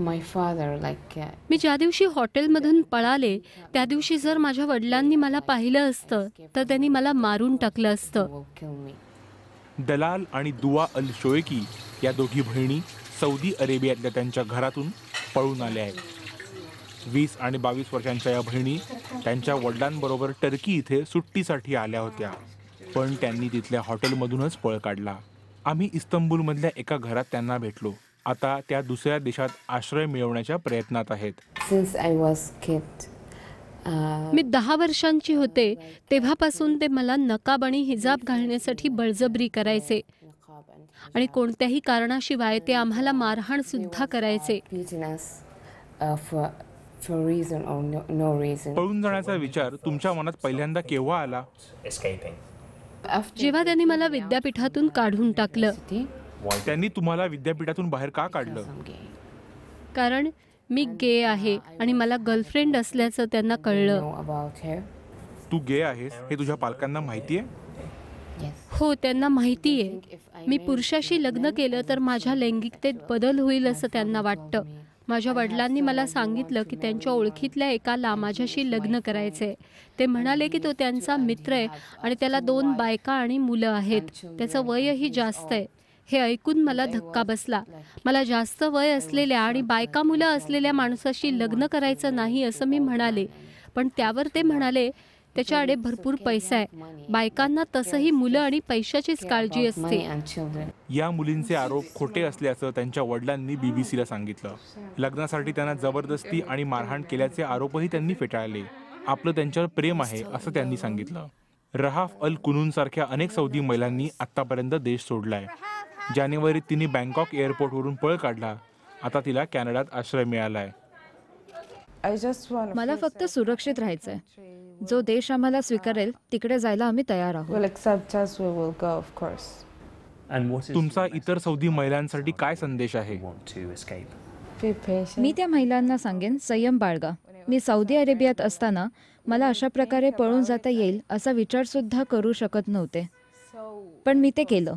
मी ज्या दिवशी हॉटेलमधून पळाले त्या दिवशी जर माझ्या वडिलांनी मला पाहिलं असतं तर त्यांनी मला मारून टाकलं असतं. दलाल आणि दुआ अल शोएकी या दोघी बहिणी सौदी अरेबियातल्या त्यांच्या घरातून पळून आल्या आहेत. वीस आणि बावीस वर्षांच्या या बहिणी त्यांच्या वडिलांबरोबर टर्की इथे सुट्टीसाठी आल्या होत्या. पण त्यांनी तिथल्या हॉटेलमधूनच पळ काढला. आम्ही इस्तंबूलमधल्या एका घरात त्यांना भेटलो. आता त्या दुसऱ्या देशात आश्रय मिळवण्याच्या प्रयत्नात आहेत. Uh, मी दहा वर्षांची होते तेव्हापासून ते मला नकाब आणि हिजाब घालण्यासाठी बळजबरी करायचे. आणि कोणत्याही कारणाशिवाय ते आम्हाला मारहाण सुद्धा करायचे. Uh. पळून जाण्याचा विचार तुमच्या मनात पहिल्यांदा केव्हा आला? जेव्हा त्यांनी मला विद्यापीठातून काढून टाकलं. त्यांनी तुम्हाला विद्यापीठातून बाहेर का काढलं. कारण मी गे आहे आणि मला गर्लफ्रेंड असल्याचं त्यांना कळलं? तू गे आहेस हे तुझ्या पालकांना माहिती आहे. हो त्यांना माहिती आहे मी पुरुषाशी लग्न केलं तर माझ्या लैंगिकतेत बदल होईल असं त्यांना वाटतं. माझ्या वडिलांनी मला सांगितलं की त्यांच्या ओळखीतल्या एकाला माझ्याशी लग्न करायचंय. ते म्हणाले की तो त्यांचा मित्र आहे आणि त्याला दोन बायका आणि मुलं आहेत. त्याचं वयही जास्त आहे. हे ऐकून मला धक्का बसला. मला जास्त वय असलेल्या आणि बायका मुलं असलेल्या माणसाशी लग्न करायचं नाही असं मी म्हणाले. पण त्यावर ते म्हणाले त्याच्याकडे भरपूर पैसा आहे. बायकांना तसंही मुलं आणि पैशाचीच काळजी असते. या मुलींचे आरोप खोटे असल्याचं त्यांच्या वडिलांनी बीबीसीला सांगितलं. लग्नासाठी त्यांना जबरदस्ती आणि मारहाण केल्याचे आरोपही त्यांनी फेटाळले. आपलं त्यांच्यावर प्रेम आहे असं त्यांनी सांगितलं. रहाफ अल कुनून सारख्या अनेक सौदी महिलांनी आतापर्यंत देश सोडलाय. जानेवारीत तिने बँकॉक एअरपोर्टवरून पळ काढला. आता तिला कॅनडात आश्रय मिळालाय. मला फक्त सुरक्षित राहायचंय. जो देश आम्हाला स्वीकारेल तिकडे जायला आम्ही तयार आहोत. तुमचा इतर सौदी महिलांसाठी काय संदेश आहे. मी त्या महिलांना सांगेन संयम बाळगा. मी सौदी अरेबियात असताना मला अशा प्रकारे पळून जाता येईल असा विचार सुद्धा करू शकत नव्हते. पण मी ते केलं.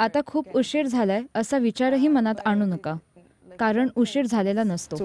आता खूप उशीर झालाय असा विचारही मनात आणू नका. कारण उशीर झालेला नसतो.